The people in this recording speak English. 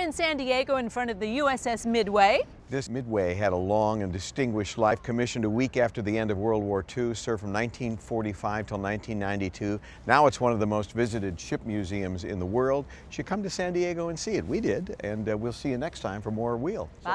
in San Diego in front of the USS Midway. This Midway had a long and distinguished life, commissioned a week after the end of World War II, served from 1945 till 1992. Now it's one of the most visited ship museums in the world. You should come to San Diego and see it. We did, and uh, we'll see you next time for more Wheel. So